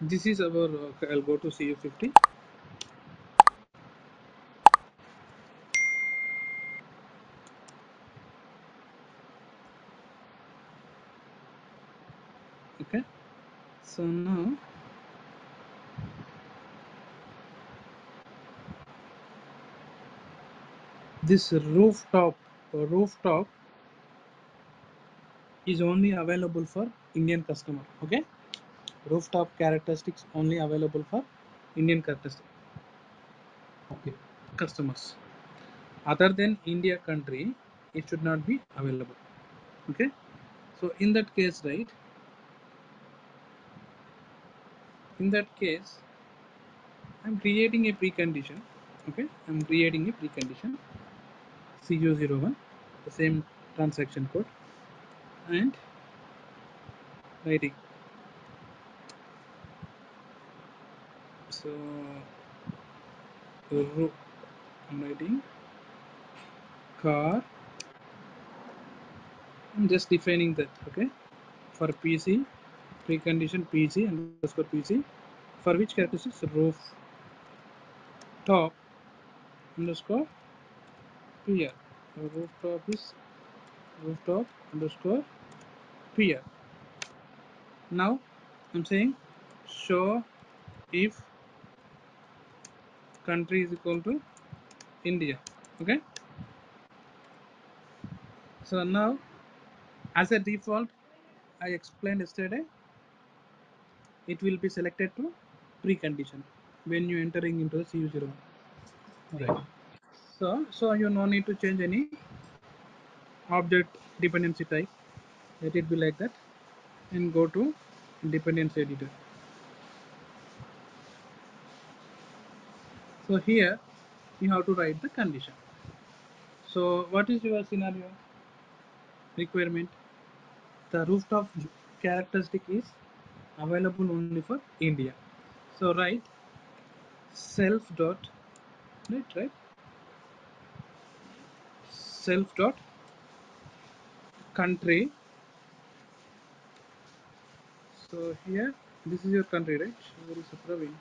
this is our uh, i'll go to cu50 okay. So now this rooftop rooftop is only available for indian customer okay rooftop characteristics only available for indian characteristic Okay. customers. Other than india country it should not be available. Okay? So in that case right in that case i'm creating a precondition. Okay? I'm creating a precondition. Cu01 the same transaction code. And writing so ro- I'm writing car. I'm just defining that okay? For PC precondition PC underscore PC for which characteristics? Roof top underscore PR rooftop is rooftop underscore PR now I'm saying show if country is equal to India okay? So now as a default I explained yesterday it will be selected to precondition when you entering into the CU01 Right. so so you no need to change any object dependency type. Let it be like that and go to dependency editor so here you have to write the condition. So what is your scenario? Requirement. The rooftop characteristic is available only for india. So write self dot right right? Self dot country. So here this is your country right? Where is Praveen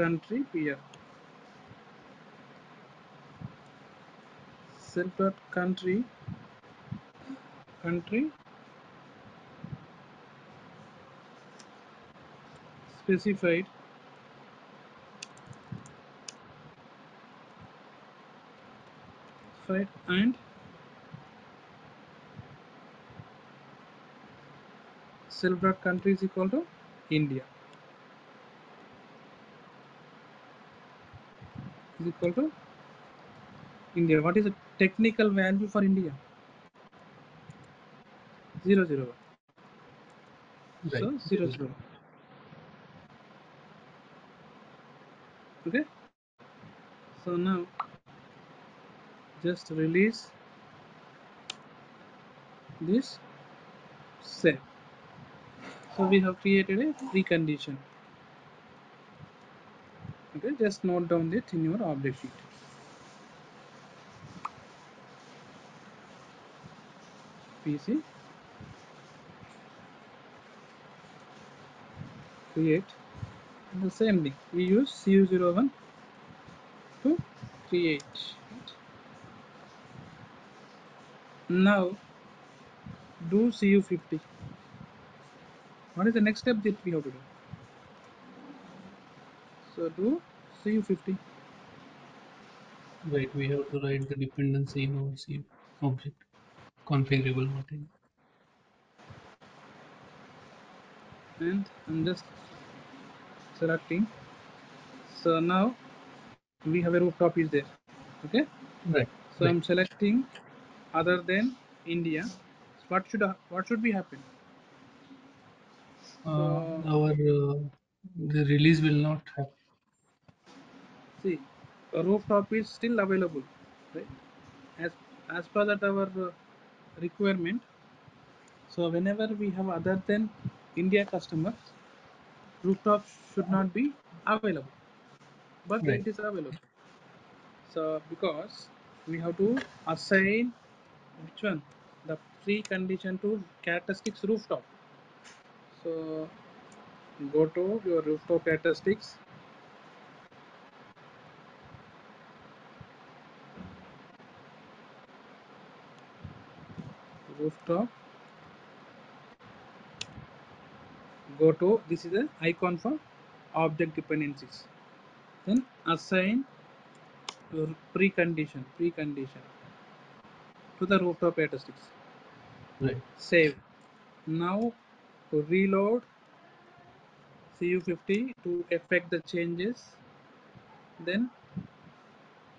country self dot country country. Specified. And dot country is equal to India is equal to India. What is the technical value for India? Zero zero. Right. So zero zero. Okay. So now just release this set. So we have created a precondition. Okay, just note down it in your object sheet. PC create. The same thing. We use cu01 to create. Now do cu50 what is the next step that we have to do so do cu50 Right. We have to write the dependency in our C object configurable material. and I'm just selecting so now we have a rooftop is there okay Right. so I'm selecting other than India what should what should be happen Uh, our uh, the release will not happen. See rooftop is still available right? As as per that our uh, requirement so whenever we have other than india customers rooftop should not be available. But Right. it is available. So because we have to assign which one? The precondition to characteristics rooftop. So go to your rooftop characteristics. Rooftop. Go to this is the icon for object dependencies. Then assign your precondition precondition to the rooftop characteristics. Right. Save. Now reload CU50 to affect the changes. Then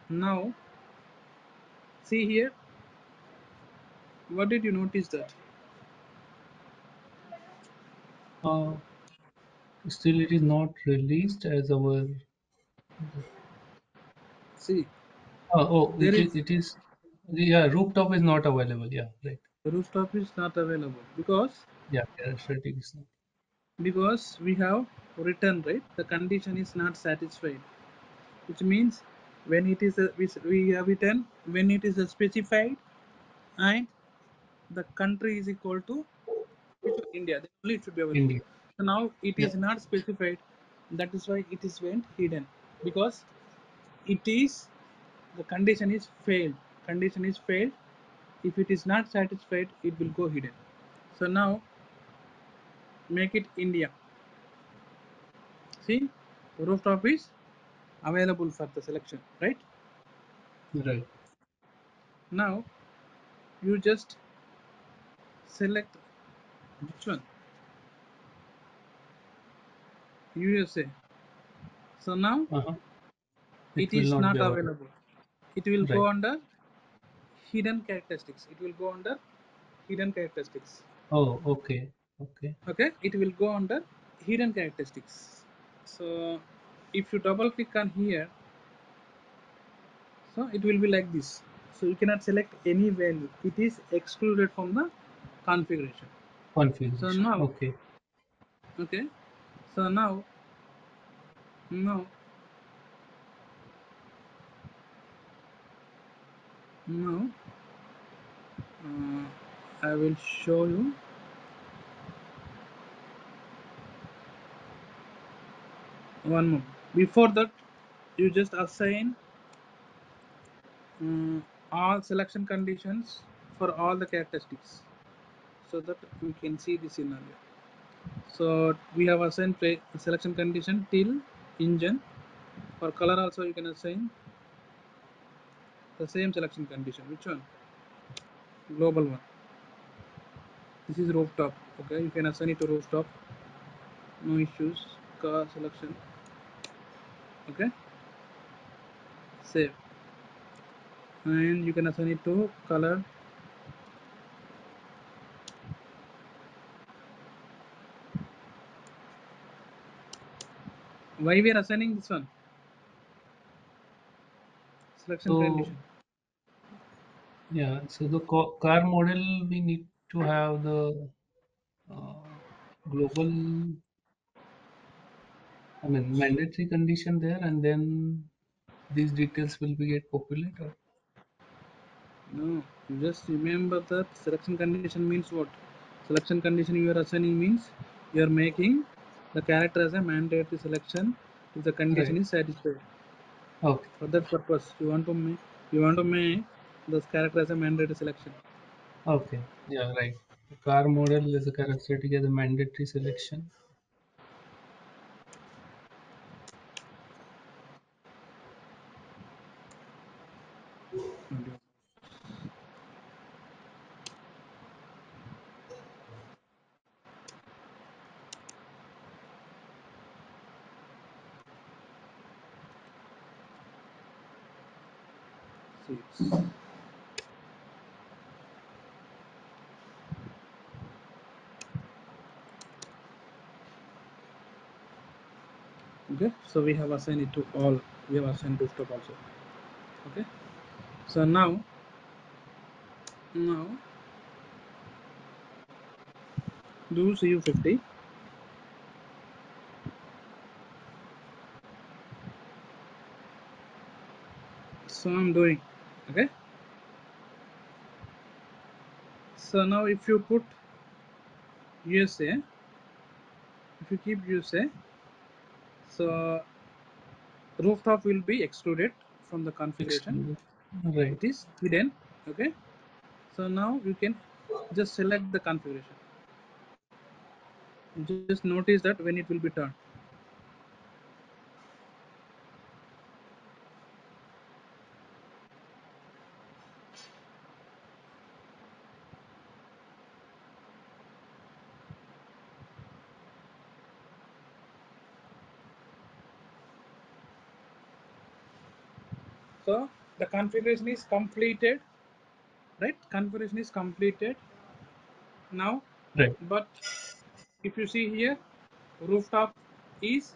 now see here what did you notice that Uh, still, it is not released as our. see Uh, oh, there it is is. It is. Yeah, rooftop is not available. Yeah, right. the rooftop is not available because Yeah, characteristic is not. because we have written right the condition is not satisfied which means when it is a, we, we have written when it is a specified and the country is equal to? India only it should be available India. so now it Yeah. is not specified that is why it is went hidden because it is the condition is failed condition is failed if it is not satisfied it will go hidden so now make it india see rooftop is available for the selection right Right. now you just select which one? Usa so now Uh-huh. it, It will is not not available. available. It will go under hidden characteristics. It will go under hidden characteristics. Oh, okay. Okay. okay? It will go under hidden characteristics. So if you double click on here so it will be like this. So you cannot select any value. It is excluded from the configuration. So Configuration. now Okay. okay. So now now now uh, i will show you. One more. Before that you just assign um, all selection conditions for all the characteristics so that we can see the scenario. So we have assigned selection condition till engine. For color also you can assign the same selection condition. Which one? Global one. This is rooftop okay? You can assign it to rooftop. No issues. Car selection okay? Save. And you can assign it to color why we are assigning this one? Selection So condition. yeah, so the car model we need to have the uh, global, I mean mandatory condition there, and then these details will be get populated. no you just remember that selection condition means what? Selection condition you are assigning means you are making the character as a mandatory selection if the condition Right. is satisfied Okay. for that purpose you want to make you want to make this character as a mandatory selection Okay. Yeah. Right. The car model is a characteristic as a mandatory selection. Okay so we have assigned it to all we have assigned rooftop also. Okay so now now do cu50 so i'm doing okay so now if you put usa if you keep USA, so rooftop will be excluded from the configuration. Right. It is hidden. Okay. So now you can just select the configuration. Just notice that when it will be turned. So the configuration is completed, right? Configuration is completed now. Right. But if you see here, rooftop is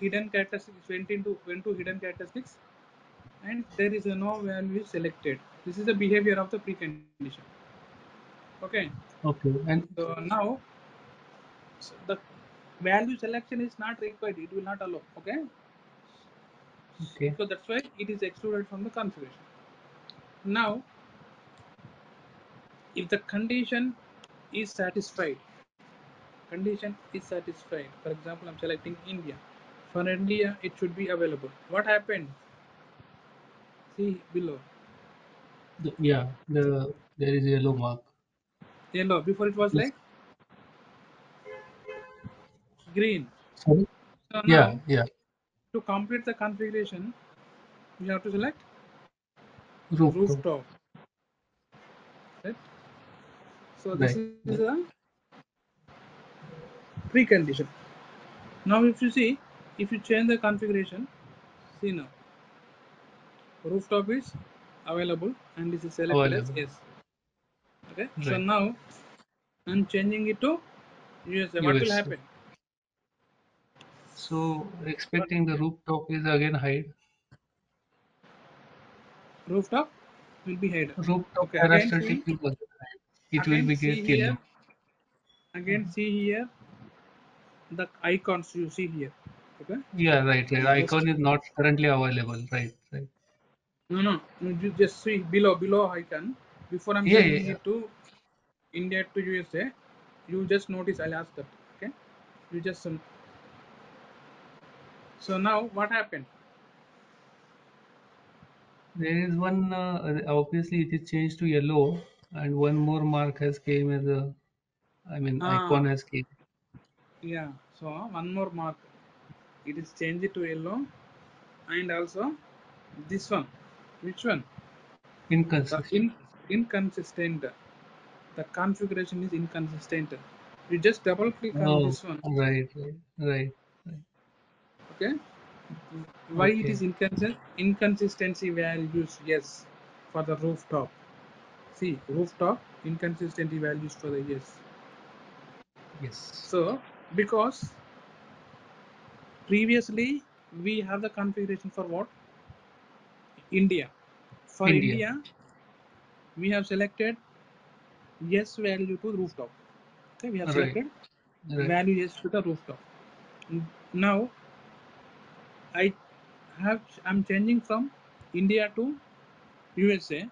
hidden characteristics went into went to hidden characteristics, and there is a no value selected. This is the behavior of the precondition. Okay. Okay. And So now so the value selection is not required. It will not allow. Okay. Okay. So that's why it is excluded from the configuration. Now, if the condition is satisfied, condition is satisfied. For example, I'm selecting India. For India, it should be available. What happened? See below. The, yeah. The there is a yellow mark. Yellow. Before it was Yes. like green. Sorry. So Yeah. Yeah. To complete the configuration, you have to select Rooftop. rooftop. Right. So this Right. is a precondition. Now if you see, if you change the configuration, see now, rooftop is available and this is selected as yes. Okay, right. so now I'm changing it to USA. What will happen? So expecting the rooftop is again hide. Rooftop will be hidden. Rooftop Okay, again see, again. It will be see get here, again see here the icons you see here. Okay, Yeah. Right. Right. Icon is not currently available. Right. Right. no no you just see below below icon. Before I'm Yeah. Yeah. changing yeah. it to India to USA, you just notice I'll ask that. Okay, you just so now what happened? There is one. Uh, obviously, it is changed to yellow, and one more mark has came as a. I mean, icon Ah, has came. yeah. So one more mark. It is changed to yellow, and also this one. Which one? Inconsistent. in inconsistent. The configuration is inconsistent. You just double click on Oh, this one. right, right, right. Okay. Why it Okay. is inconsistent? Inconsistency values yes for the rooftop. See rooftop inconsistency values for the yes. Yes. So because previously we have the configuration for what? India. For India. India, we have selected yes value to rooftop. Okay, we have Right. selected Right. value yes to the rooftop. Now I have I'm changing from India to USA.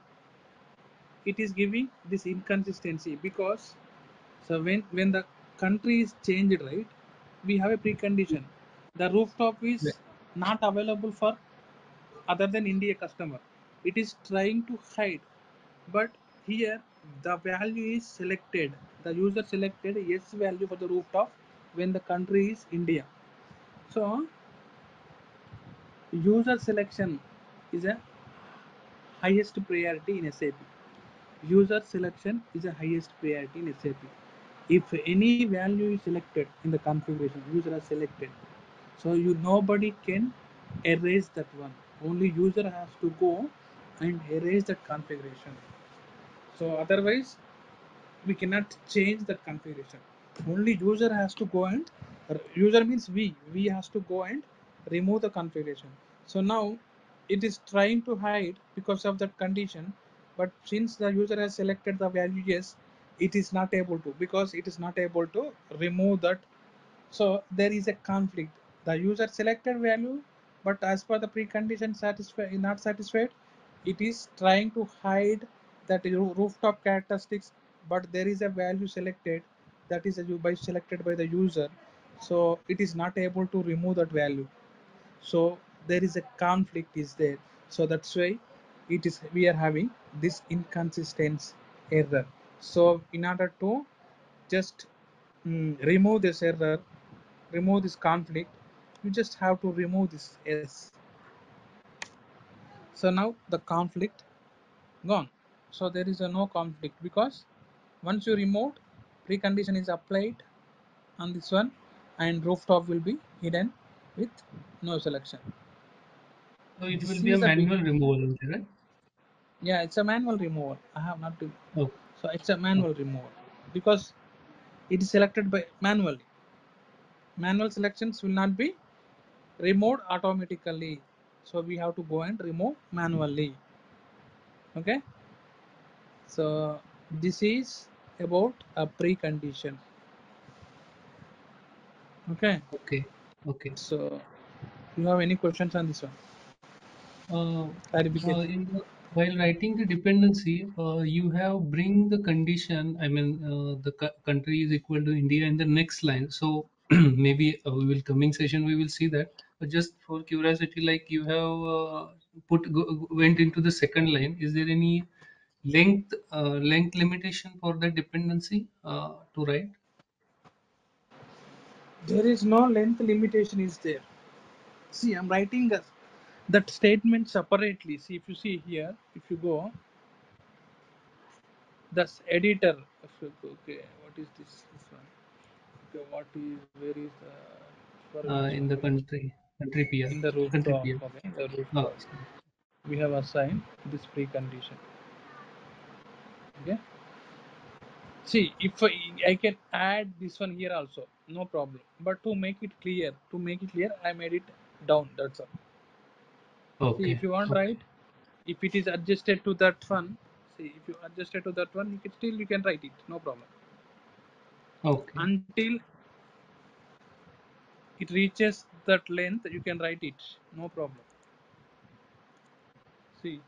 It is giving this inconsistency because so when when the country is changed, right? We have a precondition. The rooftop is not available for other than India customer. It is trying to hide, but here the value is selected. The user selected yes value for the rooftop when the country is India. So user selection is a highest priority in SAP. User selection is a highest priority in SAP. If any value is selected in the configuration, user has selected. So you nobody can erase that one. Only user has to go and erase that configuration. So otherwise we cannot change that configuration. Only user has to go and user means we we has to go and remove the configuration. So now it is trying to hide because of that condition, but since the user has selected the value yes, it is not able to because it is not able to remove that so there is a conflict. The user selected value, but as per the precondition satisfied not satisfied, it is trying to hide that rooftop characteristics, but there is a value selected that is by selected by the user. so it is not able to remove that value so there is a conflict is there. So that's why it is we are having this inconsistent error. So in order to just mm, remove this error remove this conflict you just have to remove this s. So now the conflict gone. So there is a no conflict because once you removed precondition is applied on this one and rooftop will be hidden with no selection. So it this will be a is the big manual removal right? yeah it's a manual removal. I have not to Okay. so it's a manual oh. removal. Because it is selected by manually. Manual selections will not be removed automatically. So we have to go and remove manually. Okay? So this is about a precondition. Okay? Okay. Okay. so you have any questions on this one Uh, clarification uh, in the, while writing the dependency, uh, you have bring the condition. I mean, uh, the co- country is equal to India in the next line. So maybe uh, we will coming session we will see that. But just for curiosity, like you have uh, put go, went into the second line. Is there any length uh, length limitation for the dependency uh, to write? there is no length limitation is there see i'm writing a, that statement separately. See if you see here if you go this editor you okay what is this this one? Okay what is where is the Uh, in the country country PR in the country rooftop PR. okay the Oh, rooftop we have assigned this precondition. Okay. See if I, I can add this one here also no problem. But to make it clear to make it clear i made it down that's all see okay. if you want Okay. write if it is adjusted to that one see if you adjusted to that one you can still you can write it no problem Okay. until it reaches that length you can write it no problem see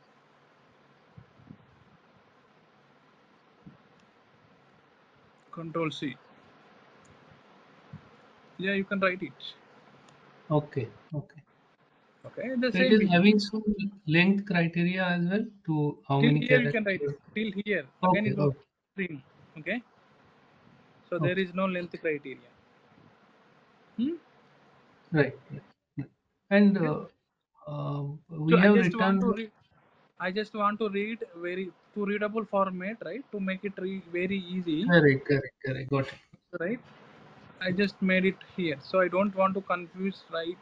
control c yeah you can write it Okay. Okay. okay the So it is having some length criteria as well to how till many here you can write till here Okay, will okay, string okay so there okay. is no length criteria hmm? Right. And okay uh, uh, so we i have just want to read i just want to read very to readable format right to make it re- very easy correct, correct, correct. Got it. right i just made it here. So i don't want to confuse right?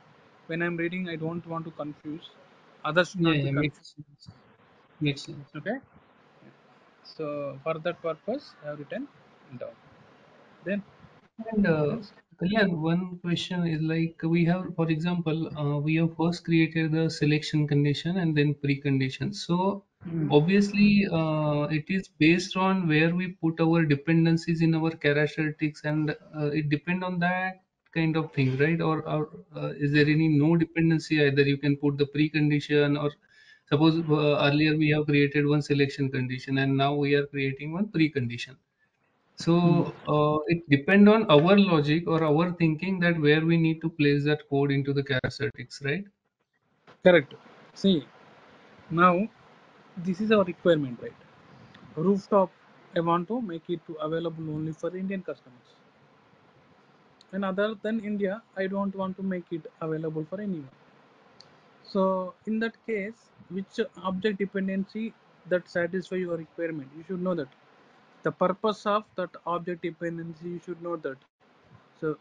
When i'm reading i don't want to confuse. Others Yeah, yeah, makes sense. Makes sense. okay? So for that purpose i have written down. Then And uh, Kalyan, one question is like we have, for example, uh, we have first created the selection condition and then precondition. So obviously, uh, it is based on where we put our dependencies in our characteristics, and uh, it depend on that kind of thing, right? Or, or uh, is there any no dependency either? You can put the precondition, or suppose uh, earlier we have created one selection condition, and now we are creating one precondition. So uh, it depend on our logic or our thinking that where we need to place that code into the characteristics, right? correct see now this is our requirement right? Rooftop i want to make it available only for indian customers. And other than india i don't want to make it available for anyone. So in that case which object dependency that satisfy your requirement? You should know that. The purpose of that object dependency you should know that. So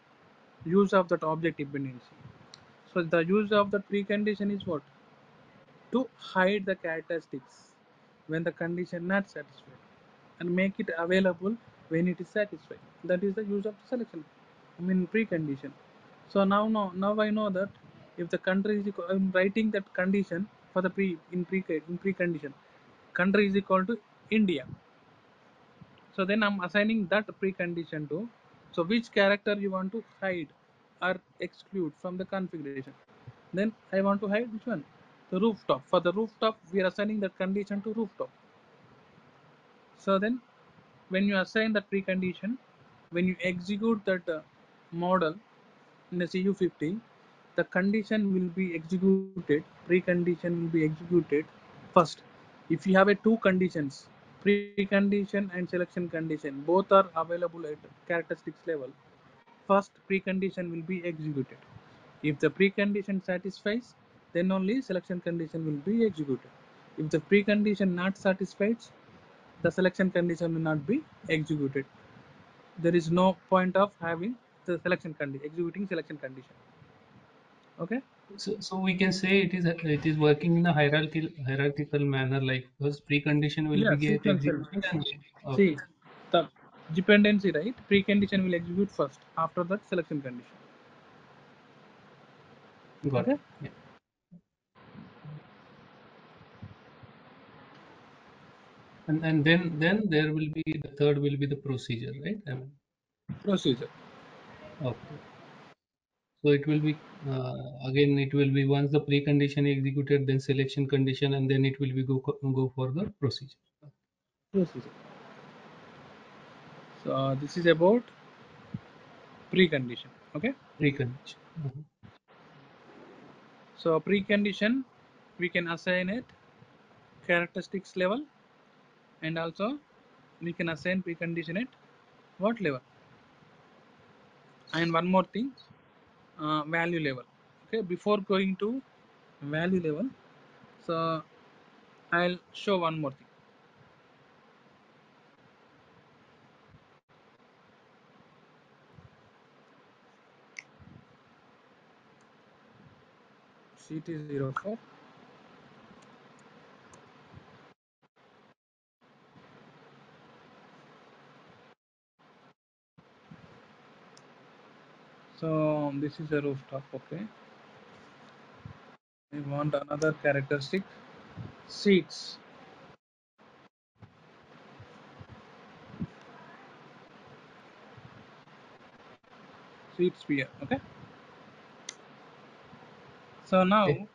use of that object dependency. So the use of the precondition is what to hide the characteristics when the condition not satisfied and make it available when it is satisfied. That is the use of selection i mean precondition. So now no now i know that if the country is equal, i'm writing that condition for the pre in pre in precondition. Country is equal to india. So then i'm assigning that precondition to so which character you want to hide or exclude from the configuration. Then i want to hide which one the rooftop. For the rooftop we are assigning that condition to rooftop. So then when you assign that precondition when you execute that uh, model in the cu50 the condition will be executed precondition will be executed first. If you have a two conditions precondition and selection condition both are available at characteristics level first precondition will be executed. If the precondition satisfies then only selection condition will be executed. If the precondition not satisfied the selection condition will not be executed. There is no point of having the selection condition executing selection condition. Okay? So, so we can say it is it is working in a hierarchical hierarchical manner. Like first precondition will yeah be get executed. and okay, see the dependency right? Precondition will execute first after that selection condition. Got okay? It. Yeah. And and then then there will be the third will be the procedure, right? I mean, procedure okay. So it will be uh, again it will be once the precondition executed, then selection condition, and then it will be go go for the procedure. procedure so this is about precondition okay Precondition. Mhm. so precondition we can assign it characteristics level and also we can assign precondition at what level? And one more thing uh, value level. Okay before going to value level so i'll show one more thing. Ct04 so this is a rooftop okay. We want another characteristic seats. Seat sphere okay. So now Okay.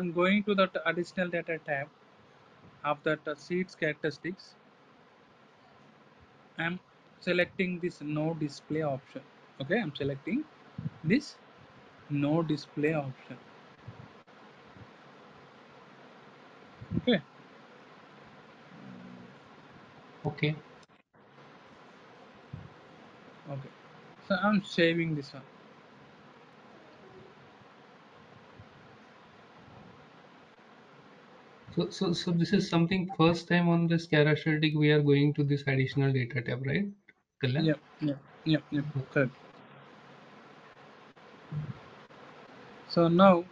i'm going to that additional data tab of that uh, seats characteristics. I'm selecting this no display option. Okay i'm selecting this no display option. Okay. Okay. okay. So i'm saving this one. So so so this is something first time on this characteristic we are going to this additional data tab, right? Kalyan? yep yep yep yep correct. So now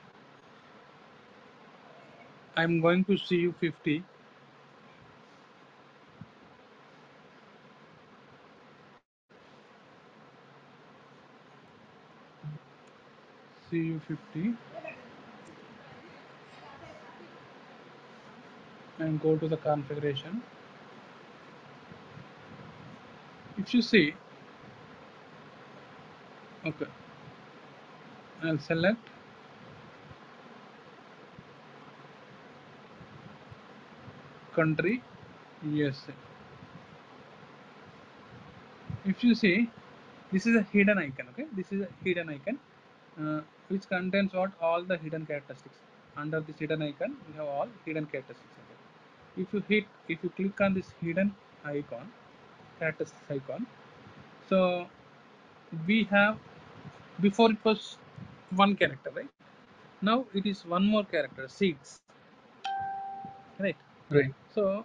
i'm going to cu50 cu50 and go to the configuration if you see? Okay. I'll select. Country usa if you see this is a hidden icon okay? This is a hidden icon uh, which contains what? All the hidden characteristics. Under this hidden icon we have all hidden characteristics okay. if you hit if you click on this hidden icon characteristics icon so we have before it was one character right? Now it is one more character seeds right? Right. so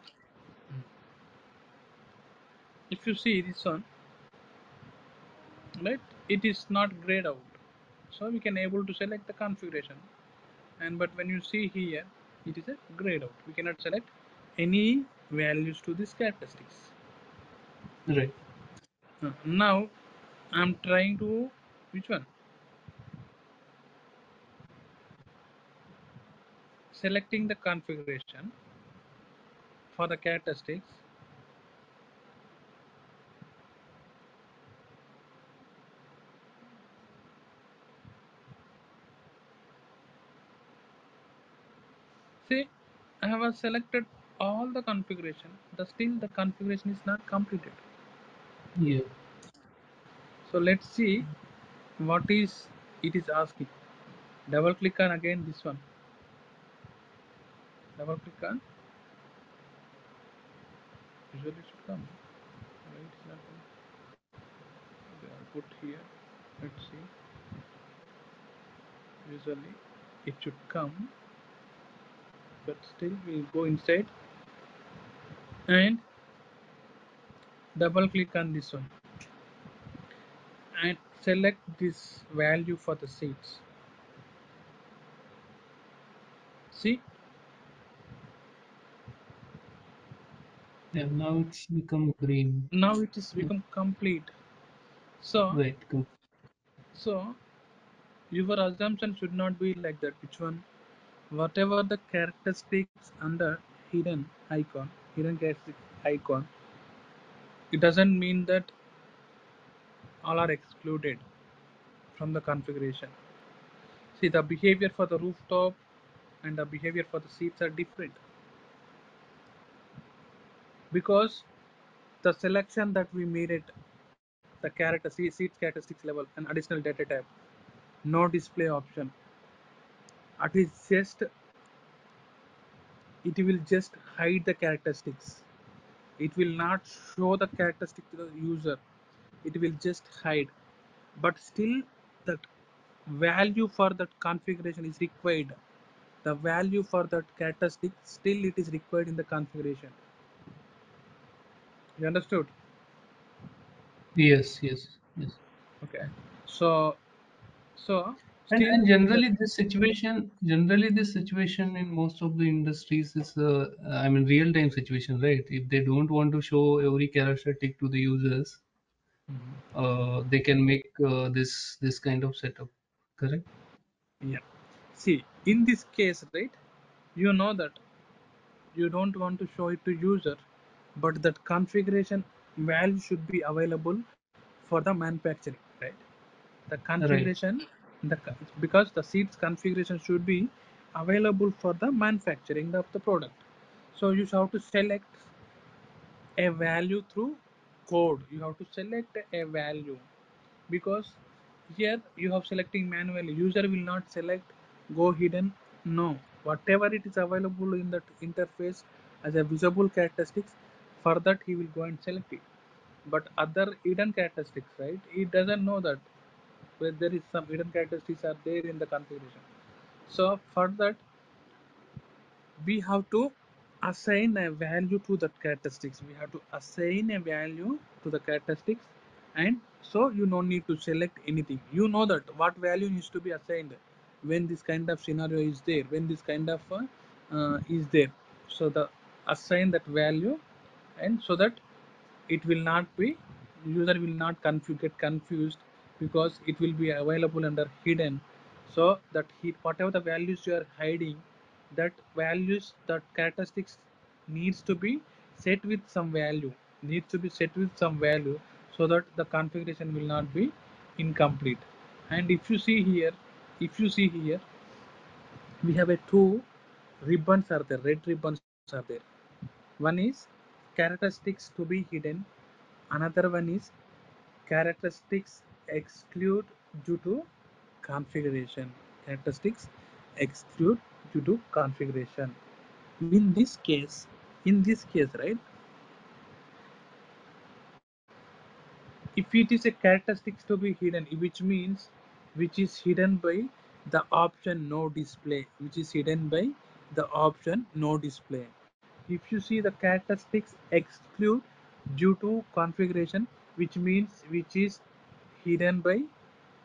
if you see this one right it is not grayed out. So we can able to select the configuration. And but when you see here it is a grayed out. We cannot select any values to these characteristics Right. Uh, now i'm trying to which one? Selecting the configuration for the characteristics. See i have selected all the configuration but still the configuration is not completed Yeah. So let's see what is it is asking. Double click on again this one. Double click on. Usually it should come. Why it is not? Okay, I'll put here. Let's see. Usually it should come, but still we'll go inside and double click on this one and select this value for the seats. See, Yeah, now it's become green. now it is become complete. So, Right. Go. so your assumption should not be like that. Which one? Whatever the characteristics under hidden icon, hidden characteristic icon, it doesn't mean that all are excluded from the configuration. See, the behavior for the rooftop and the behavior for the seats are different. Because the selection that we made it the character see seats characteristics level an additional data type no display option. It is just it will just hide the characteristics it will not show the characteristic to the user. It will just hide. But still that value for that configuration is required. The value for that characteristic still it is required in the configuration. You understood? Yes, yes, yes. okay. So so And, and generally, this situation, generally, this situation in most of the industries is, uh, I mean, real-time situation, right? If they don't want to show every characteristic to the users, uh, they can make uh, this this kind of setup, correct? yeah see in this case right you know that you don't want to show it to user but that configuration value should be available for the manufacturing right the configuration the because the seats configuration should be available for the manufacturing of the product. So you have to select a value through code. You have to select a value because here you have selecting manually user will not select go hidden. No. Whatever it is available in that interface as a visible characteristics for that he will go and select it. But other hidden characteristics right? He doesn't know that where there is some hidden characteristics are there in the configuration. So for that we have to assign a value to that characteristics. We have to assign a value to the characteristics and so you don't need to select anything. You know that what value needs to be assigned when this kind of scenario is there when this kind of uh, uh, is there. So the assign that value and so that it will not be user will not confu- get confused because it will be available under hidden. So that he, whatever the values you are hiding that values that characteristics needs to be set with some value needs to be set with some value so that the configuration will not be incomplete. And if you see here if you see here we have a two ribbons are there red ribbons are there. One is characteristics to be hidden another one is characteristics exclude due to configuration. Characteristics exclude due to configuration. In this case in this case right? If it is a characteristics to be hidden which means which is hidden by the option no display which is hidden by the option no display. If you see the characteristics exclude due to configuration which means which is hidden by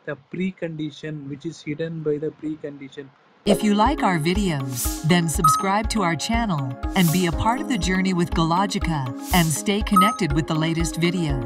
the precondition which is hidden by the precondition If you like our videos, then subscribe to our channel and be a part of the journey with GoLogica and stay connected with the latest videos.